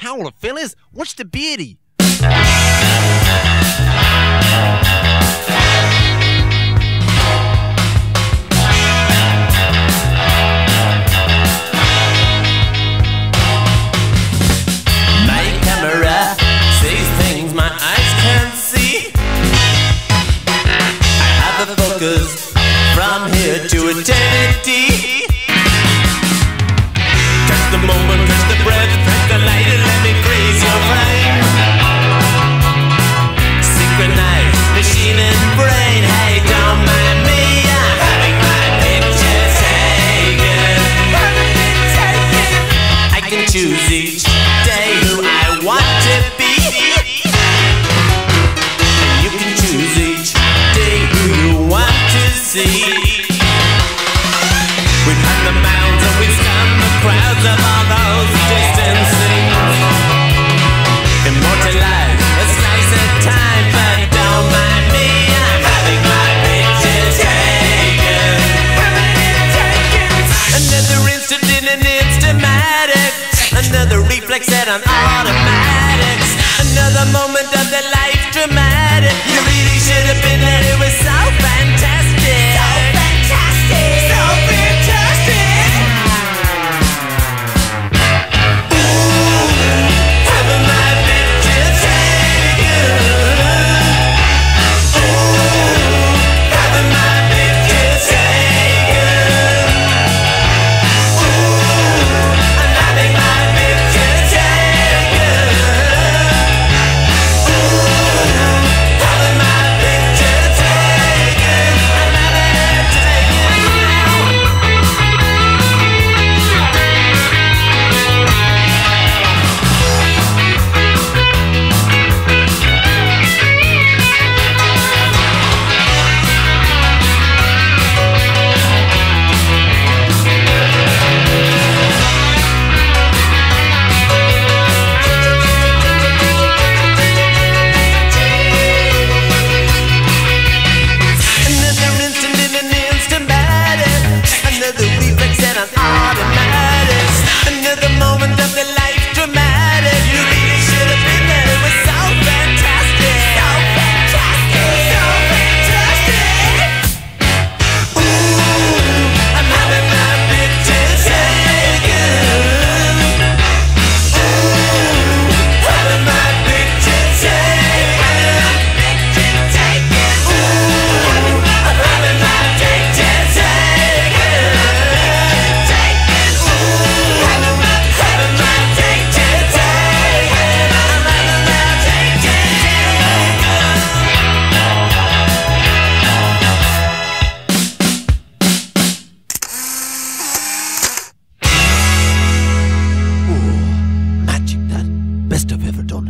Howler, fellas, watch the beardy. choose each day who I want to sticks and I'm automatics. Another moment of the life dramatic. You really should have been there. It was so best I've ever done.